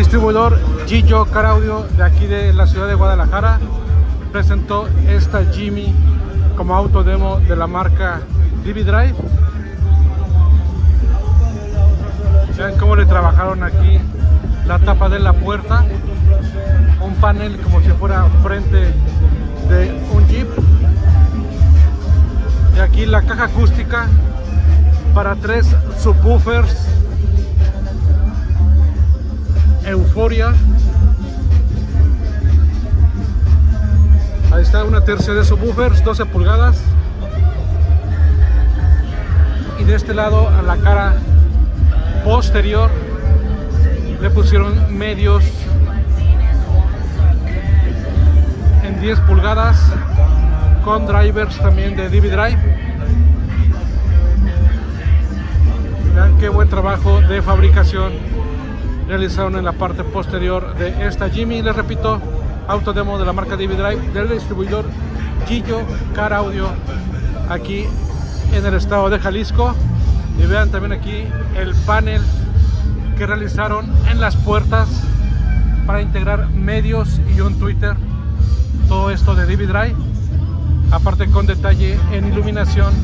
distribuidor Gillo Car Audio de aquí de la ciudad de Guadalajara presentó esta Jimmy como auto demo de la marca DB Drive. Vean cómo le trabajaron aquí la tapa de la puerta, un panel como si fuera frente de un Jeep. Y aquí la caja acústica para tres subwoofers Ahí está una tercera de subwoofers, 12 pulgadas. Y de este lado a la cara posterior le pusieron medios en 10 pulgadas con drivers también de DV Drive. Vean qué buen trabajo de fabricación realizaron en la parte posterior de esta Jimmy. Les repito, auto demo de la marca Drive del distribuidor Gillo Car Audio aquí en el estado de Jalisco. Y vean también aquí el panel que realizaron en las puertas para integrar medios y un Twitter. Todo esto de Drive. Aparte con detalle en iluminación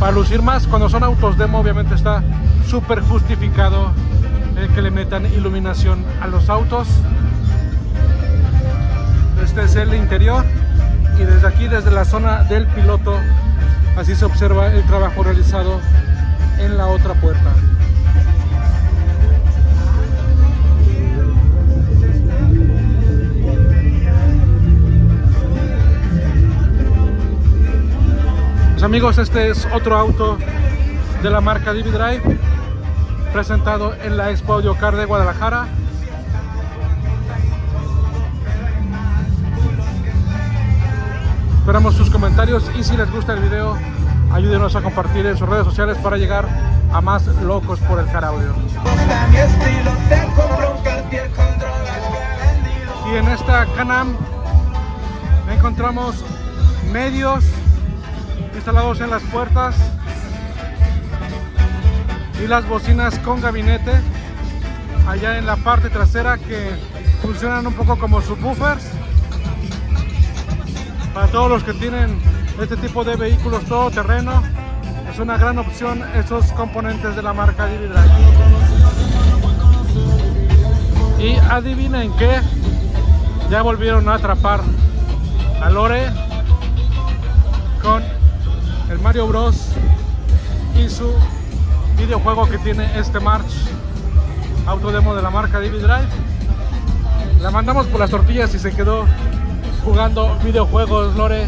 para lucir más. Cuando son autos demo obviamente está súper justificado el que le metan iluminación a los autos. Este es el interior y desde aquí, desde la zona del piloto, así se observa el trabajo realizado en la otra puerta. Pues amigos, este es otro auto de la marca DB Drive presentado en la Expo Audio Car de Guadalajara. Esperamos sus comentarios y si les gusta el video, ayúdenos a compartir en sus redes sociales para llegar a más locos por el car audio. Y en esta Canam encontramos medios instalados en las puertas y las bocinas con gabinete allá en la parte trasera que funcionan un poco como subwoofers. Para todos los que tienen este tipo de vehículos todoterreno es una gran opción esos componentes de la marca DB y adivinen qué ya volvieron a atrapar a Lore con el Mario Bros y su videojuego que tiene este March autodemo de la marca DB Drive. La mandamos por las tortillas y se quedó jugando videojuegos, Lore.